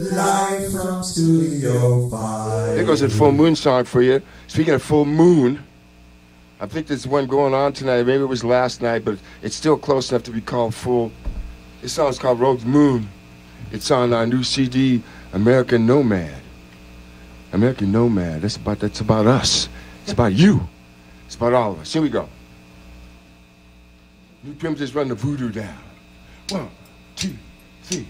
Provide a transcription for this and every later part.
Live from Studio 5. There goes a full moon song for you. Speaking of full moon, I think there's one going on tonight. Maybe it was last night, but it's still close enough to be called full. This song's called Rogue's Moon. It's on our new CD, American Nomad. American Nomad. That's about that's about us. It's about you. It's about all of us. Here we go. New just run the voodoo down. One, two, three.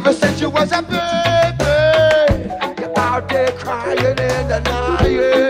Ever since you was a baby. You're out there crying in the night.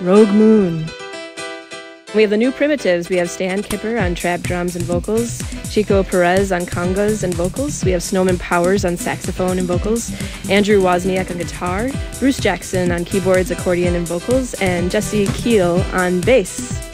Rogue Moon. We have the new primitives. We have Stan Kipper on trap drums and vocals, Chico Perez on congas and vocals. We have Snowman Powers on saxophone and vocals, Andrew Wozniak on guitar, Bruce Jackson on keyboards, accordion, and vocals, and Jesse Keel on bass.